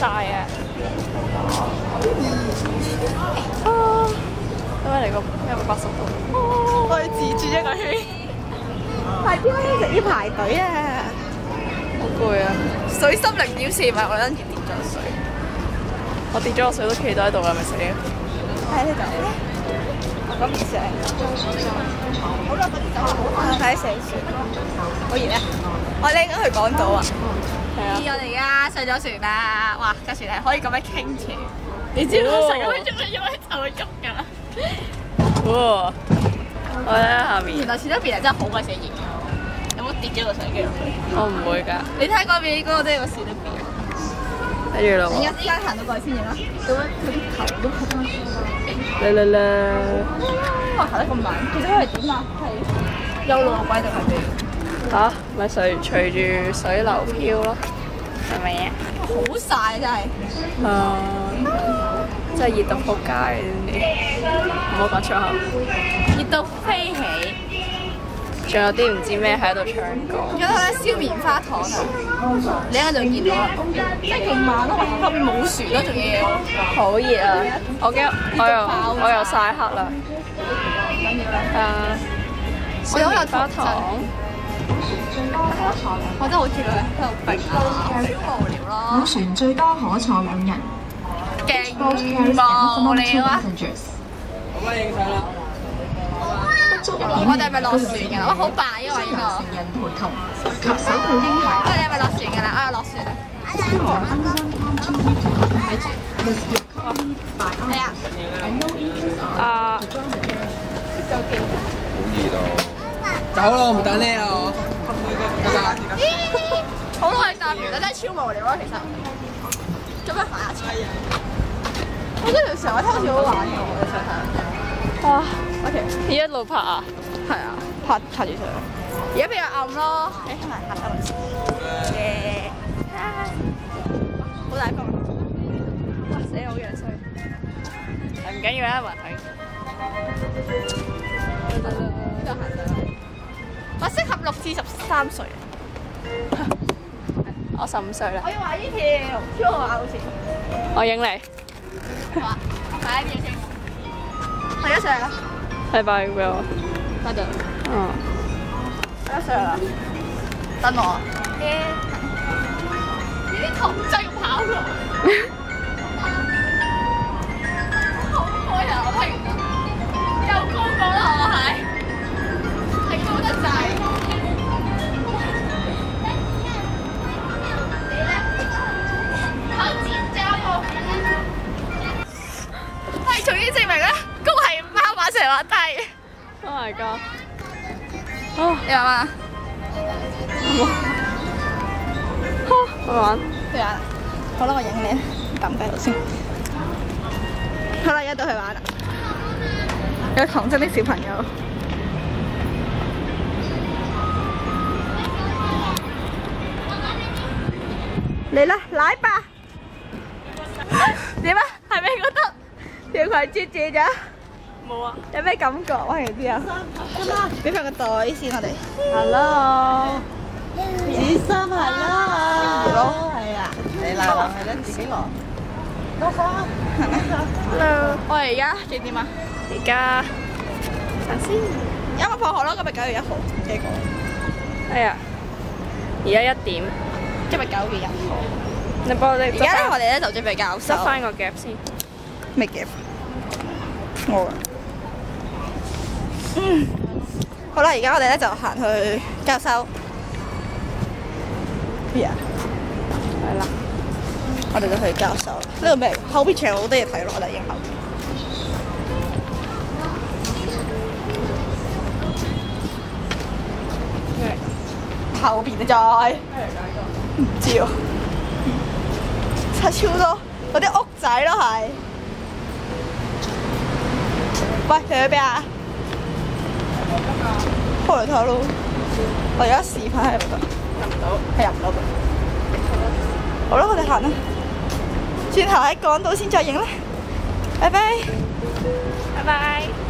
晒啊！啊！咁樣嚟個一百八十度，我要自轉一個圈。快啲啦，一直要排隊啊！好攰啊！水深零點四米，我等住跌咗水。我跌咗個水都企到喺度啦，咪死啊！喺呢度。咁唔食。好啦，快啲走啊！快啲上船。好熱啊！我哋應該去港島啊！係啊！我哋而家上咗船啦！哇，架船係可以咁樣傾斜。你知道成咁樣捉你，因為就會喐㗎啦。哇！我喺下面原，來前一邊係真係好鬼死熱嘅。有冇跌咗個相機落去？我唔會㗎。你睇嗰邊嗰個都有個船一邊。跟住啦而家依家行到過去先影啦。咁樣佢啲頭都撲翻船。喎，啦啦啦！哇！行得咁慢，其實佢係點啊？係有路軌定係咩？嚇，咪隨隨住水流漂咯，係咪啊？好晒真係。啊！真係熱到撲街，你唔好講粗口。熱到飛起。仲有啲唔知咩喺度唱歌。有得咧燒棉花糖啊！你一陣就見到啦，即係勁慢咯，後面冇船咯，仲要。好熱啊！我驚我又我又曬黑啦。誒，我有棉花糖，我真係好似佢喺度好無聊咯，每船最多可坐兩人。勁無聊啊！passengers。我哋係咪落船㗎啦？哇，好白因為呢個。成人陪同及手抱嬰孩。我哋係咪落船㗎啦？啊，落船啦！係啊，啊，走啦，唔等你啊！拜拜。好耐搭完啦，真係超無聊啊！其實做咩行下車？我覺得條船我睇好似好玩嘅喎，你想睇？哇！OK，你一路拍啊？係啊，拍拍住上。而家比較暗咯，誒，同埋下得嚟先。耶！好大風。哇！死好樣衰。唔緊要啦，雲睇。呢度行上去。我適合六至十三歲。我十五歲啦我，要話呢條超好玩好似。我影你。好啊，快啲影先。我而家上嚟啦，拜拜俾我。得咗。嗯。我而家上嚟啦。等我耶。呢啲童真要跑落。啊，你話嘛？好。玩。去玩。好。啦，我影你，抌低度先。好。啦，而家到去玩啦。有童真的小朋友。嚟啦，奶吧！點啊？係咪覺得條裙折住咗？冇啊。有咩感覺？我係知啊。俾翻個袋先，我哋。Hello。紫衫係啦，咯係啊，你拿落去啦，自己攞。攞翻。Hello，我哋而家幾點啊？而家等先。啱啱放學咯，今日九月一號，幾個？哎呀，而家一點，今日九月一號。你幫我哋而家咧，我哋咧就準備教收。執翻個夾先。咩嘅？我啊。嗯。好啦，而家我哋咧就行去教授。邊啊？係啦。我哋就去教授。呢度咩？後邊全部好多嘢睇咯，我哋影後。後邊再唔知喎，差超多嗰啲屋仔咯系。喂，去边啊？開嚟睇下咯。我而家試牌喺度得，入唔到，係入唔到嘅。好啦，我哋行啦。轉頭喺港島先再影啦。拜拜。拜拜。